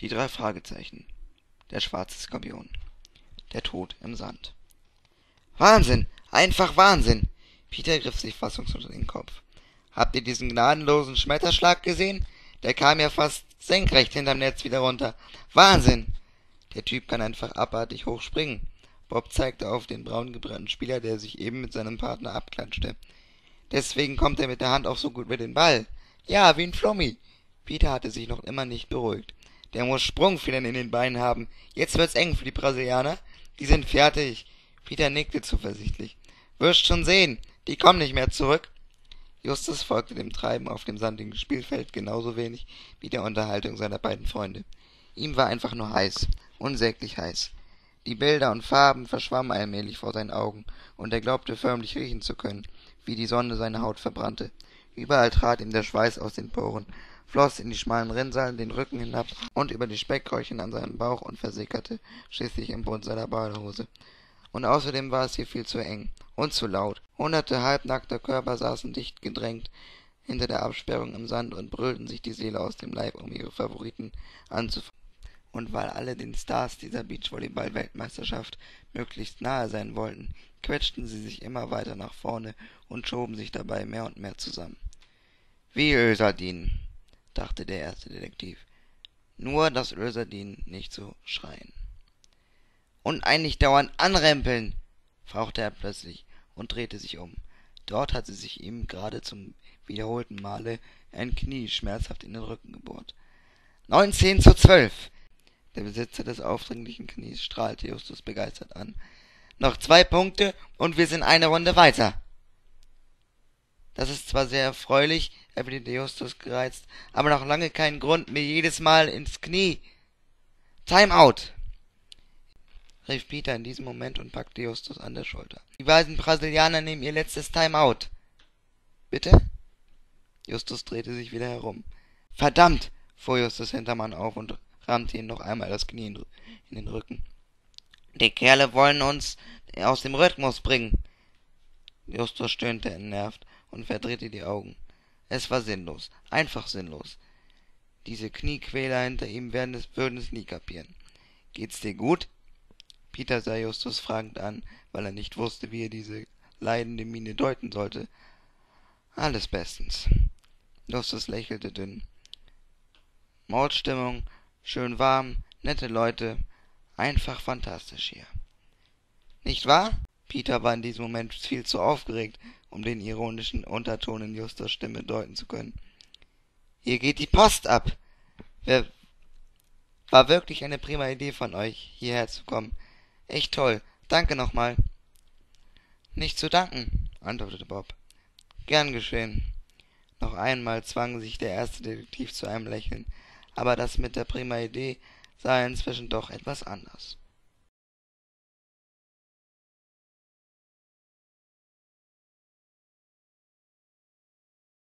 Die drei Fragezeichen. Der schwarze Skorpion. Der Tod im Sand. Wahnsinn! Einfach Wahnsinn! Peter griff sich fassungslos in den Kopf. Habt ihr diesen gnadenlosen Schmetterschlag gesehen? Der kam ja fast senkrecht hinterm Netz wieder runter. Wahnsinn! Der Typ kann einfach abartig hoch springen. Bob zeigte auf den braungebrannten Spieler, der sich eben mit seinem Partner abklatschte. Deswegen kommt er mit der Hand auch so gut mit den Ball. Ja, wie ein Flummi. Peter hatte sich noch immer nicht beruhigt. Der muss Sprungfedern in den Beinen haben. Jetzt wird's eng für die Brasilianer. Die sind fertig. Peter nickte zuversichtlich. Wirst schon sehen. Die kommen nicht mehr zurück. Justus folgte dem Treiben auf dem sandigen Spielfeld genauso wenig wie der Unterhaltung seiner beiden Freunde. Ihm war einfach nur heiß, unsäglich heiß. Die Bilder und Farben verschwammen allmählich vor seinen Augen, und er glaubte förmlich riechen zu können, wie die Sonne seine Haut verbrannte. Überall trat ihm der Schweiß aus den Poren, floss in die schmalen Rinnsalen den Rücken hinab und über die Speckröllchen an seinem Bauch und versickerte schließlich im Bund seiner Badehose. Und außerdem war es hier viel zu eng und zu laut. Hunderte halbnackter Körper saßen dicht gedrängt hinter der Absperrung im Sand und brüllten sich die Seele aus dem Leib, um ihre Favoriten anzufangen. Und weil alle den Stars dieser Beachvolleyball-Weltmeisterschaft möglichst nahe sein wollten, quetschten sie sich immer weiter nach vorne und schoben sich dabei mehr und mehr zusammen. Wie Ölsardinen, dachte der erste Detektiv. Nur, dass Ölsardinen nicht so schreien. Und eigentlich dauernd anrempeln, fauchte er plötzlich und drehte sich um. Dort hatte sich ihm gerade zum wiederholten Male ein Knie schmerzhaft in den Rücken gebohrt. Neunzehn zu zwölf! Der Besitzer des aufdringlichen Knies strahlte Justus begeistert an. Noch zwei Punkte und wir sind eine Runde weiter. Das ist zwar sehr erfreulich, erwiderte Justus gereizt, aber noch lange kein Grund, mir jedes Mal ins Knie. Time out! rief Peter in diesem Moment und packte Justus an der Schulter. Die weisen Brasilianer nehmen ihr letztes Time out. Bitte? Justus drehte sich wieder herum. Verdammt! fuhr Justus Hintermann auf und rammte ihn noch einmal das Knie in den Rücken. Die Kerle wollen uns aus dem Rhythmus bringen. Justus stöhnte entnervt und verdrehte die Augen. Es war sinnlos, einfach sinnlos. Diese Kniequäler hinter ihm werden es, würden es nie kapieren. Geht's dir gut? Peter sah Justus fragend an, weil er nicht wusste, wie er diese leidende Miene deuten sollte. Alles bestens. Justus lächelte dünn. Mordstimmung, schön warm, nette Leute, einfach fantastisch hier. Nicht wahr? Peter war in diesem Moment viel zu aufgeregt, um den ironischen Unterton in Justus Stimme deuten zu können. Hier geht die Post ab. Wer war wirklich eine prima Idee von euch, hierher zu kommen. Echt toll. Danke nochmal. Nicht zu danken, antwortete Bob. Gern geschehen. Noch einmal zwang sich der erste Detektiv zu einem Lächeln, aber das mit der prima Idee sah er inzwischen doch etwas anders.